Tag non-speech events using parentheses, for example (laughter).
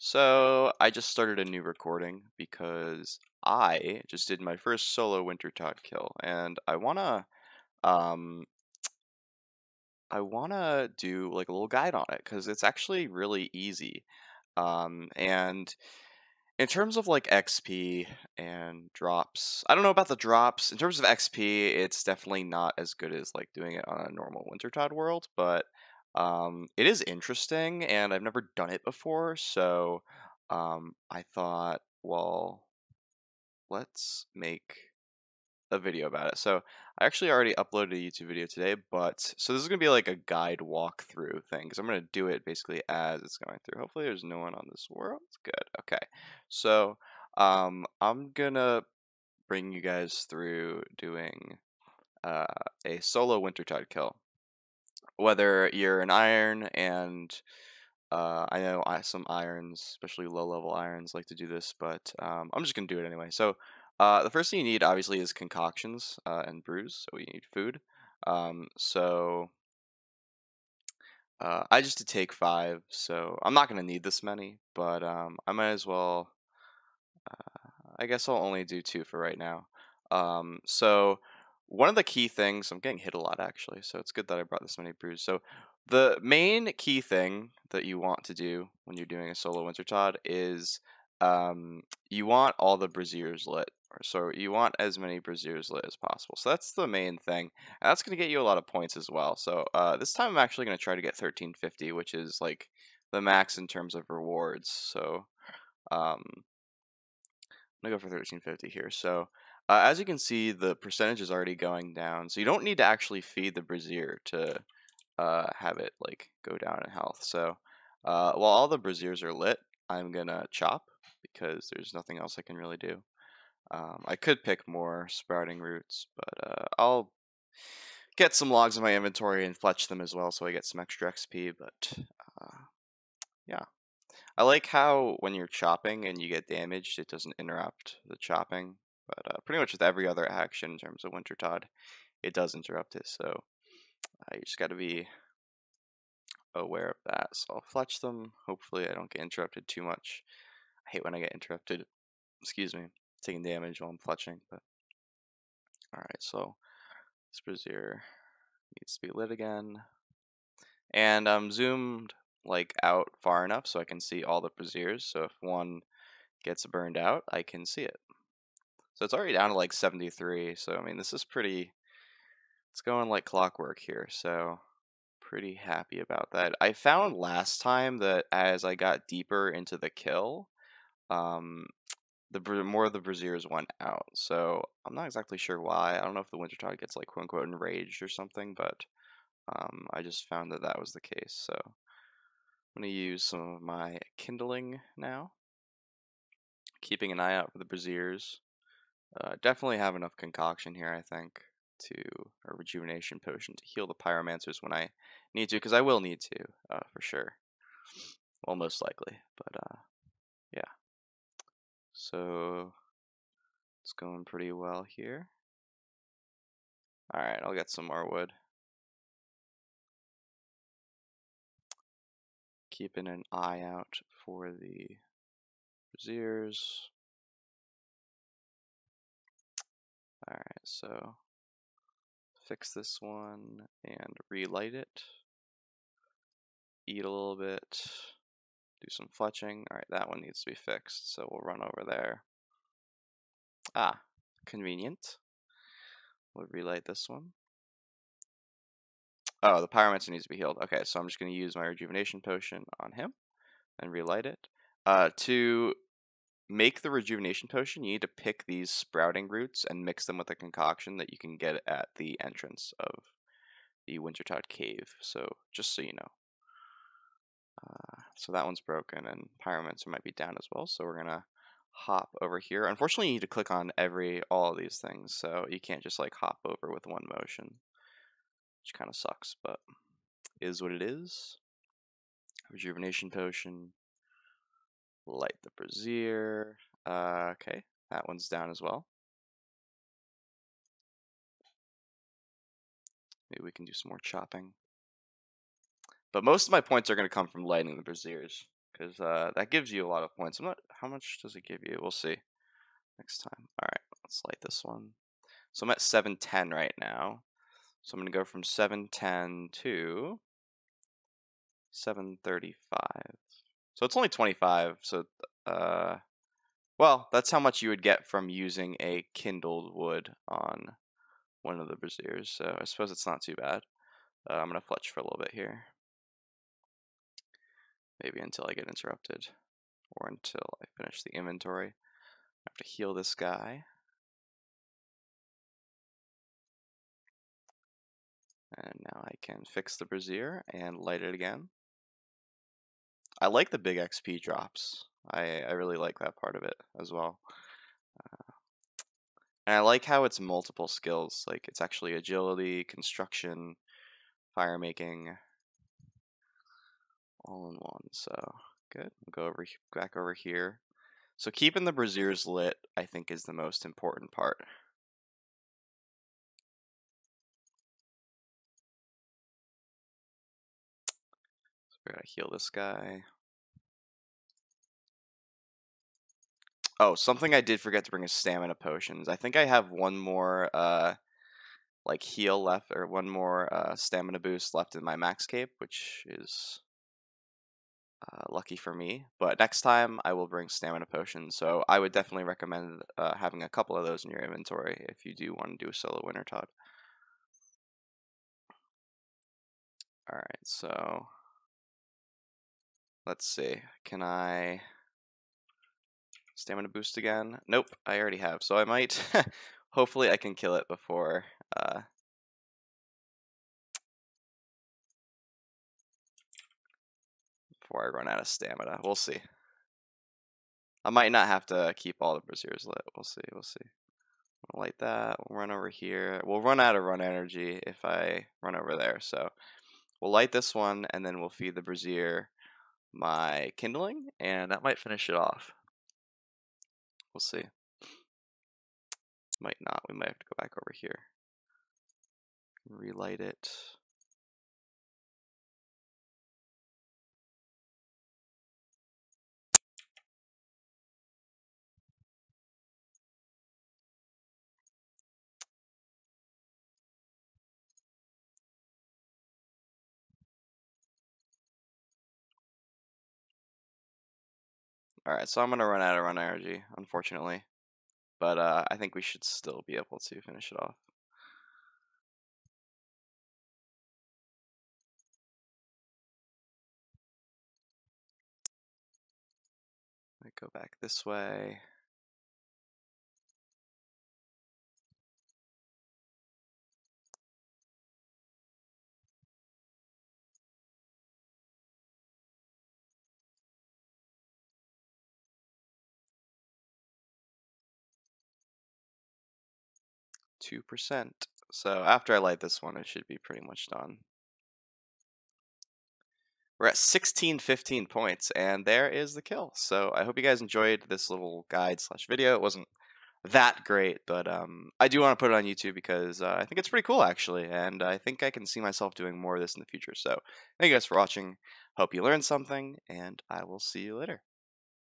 So I just started a new recording because I just did my first solo winter Wintertodt kill, and I wanna um I wanna do like a little guide on it because it's actually really easy. Um, and in terms of like XP and drops, I don't know about the drops. In terms of XP, it's definitely not as good as like doing it on a normal Wintertodt world, but um, it is interesting, and I've never done it before, so um, I thought, well, let's make a video about it. So I actually already uploaded a YouTube video today, but so this is gonna be like a guide walkthrough thing because I'm gonna do it basically as it's going through. Hopefully, there's no one on this world. It's good. Okay. So um, I'm gonna bring you guys through doing uh, a solo Wintertodt kill. Whether you're an iron and uh, I know I, some irons, especially low level irons, like to do this, but um, I'm just gonna do it anyway. So uh, the first thing you need obviously is concoctions uh, and brews. So you need food. Um, so uh, I just did take five, so I'm not gonna need this many, but um, I might as well. Uh, I guess I'll only do two for right now. Um, so one of the key things I'm getting hit a lot actually, so it's good that I brought this many brews. So the main key thing that you want to do when you're doing a solo Wintertodt is um, you want all the braziers lit. So you want as many braziers lit as possible. So that's the main thing. And that's going to get you a lot of points as well. So uh, this time I'm actually going to try to get 1350, which is like the max in terms of rewards. So um, I'm going to go for 1350 here. So uh, as you can see, the percentage is already going down. So you don't need to actually feed the brazier to uh, have it like go down in health. So uh, while all the braziers are lit, I'm to chop because there's nothing else I can really do. Um, I could pick more sprouting roots, but uh, I'll get some logs in my inventory and fletch them as well so I get some extra XP, but uh, yeah. I like how when you're chopping and you get damaged, it doesn't interrupt the chopping, but uh, pretty much with every other action in terms of Wintertodt, it does interrupt it, so uh, you just got to be aware of that. So I'll fletch them, hopefully I don't get interrupted too much. I hate when I get interrupted, excuse me taking damage while I'm fletching, but alright, so this brazier needs to be lit again. And I'm zoomed like out far enough so I can see all the braziers, so if one gets burned out, I can see it. So it's already down to like 73, so I mean this is pretty it's going like clockwork here, so pretty happy about that. I found last time that as I got deeper into the kill, um, the more of the braziers went out. So I'm not exactly sure why. I don't know if the winter Wintertodt gets like quote unquote enraged or something, but um, I just found that that was the case. So I'm going to use some of my kindling now, keeping an eye out for the braziers. Uh, definitely have enough concoction here, I think, to a rejuvenation potion to heal the pyromancers when I need to, because I will need to, uh, for sure. Well, most likely, but uh, yeah. So it's going pretty well here. Alright, I'll get some more wood. Keeping an eye out for the braziers. Alright, so fix this one and relight it. Eat a little bit do some fletching. All right, that one needs to be fixed, so we'll run over there. Ah, convenient. We'll relight this one. Oh, the pyromancer needs to be healed. Okay, so I'm just going to use my rejuvenation potion on him and relight it. Uh, to make the rejuvenation potion, you need to pick these sprouting roots and mix them with a concoction that you can get at the entrance of the Wintertodt Cave. So, just so you know. Uh, so that one's broken, and Pyromancer might be down as well. So we're gonna hop over here. Unfortunately, you need to click on every all of these things, so you can't just like hop over with one motion, which kind of sucks, but is what it is. Rejuvenation potion. Light the brazier. Uh, okay, that one's down as well. Maybe we can do some more chopping. But most of my points are going to come from lighting the braziers. because uh, that gives you a lot of points. I'm not. How much does it give you? We'll see next time. All right, let's light this one. So I'm at 710 right now. So I'm gonna go from 710 to 735. So it's only 25. So uh, well, that's how much you would get from using a kindled wood on one of the braziers. So I suppose it's not too bad. Uh, I'm gonna fletch for a little bit here. Maybe until I get interrupted or until I finish the inventory. I have to heal this guy. And now I can fix the brazier and light it again. I like the big XP drops. I, I really like that part of it as well. Uh, and I like how it's multiple skills. Like it's actually agility, construction, fire making, all in one. So good. We'll go over back over here. So keeping the braziers lit, I think, is the most important part. So we're gonna heal this guy. Oh, something I did forget to bring is stamina potions. I think I have one more uh like heal left or one more uh stamina boost left in my max cape, which is uh, lucky for me. But next time I will bring stamina potions. So I would definitely recommend uh, having a couple of those in your inventory if you do want to do a solo Wintertodt. Alright, so let's see. Can I Stamina boost again. Nope, I already have. So I might, (laughs) hopefully I can kill it before, uh, before I run out of stamina. We'll see. I might not have to keep all the braziers lit. We'll see, we'll see. We'll light that, we'll run over here. We'll run out of run energy if I run over there. So we'll light this one and then we'll feed the brazier my kindling and that might finish it off. We'll see. Might not. We might have to go back over here. Relight it. Alright, so I'm to run out of run energy, unfortunately. But uh, I think we should still be able to finish it off. I go back this way. Two percent. So after I light this one, it should be pretty much done. We're at 16, 15 points, and there is the kill. So I hope you guys enjoyed this little guide slash video. It wasn't that great, but um, I do want to put it on YouTube because uh, I think it's pretty cool actually, and I think I can see myself doing more of this in the future. So thank you guys for watching. Hope you learned something, and I will see you later.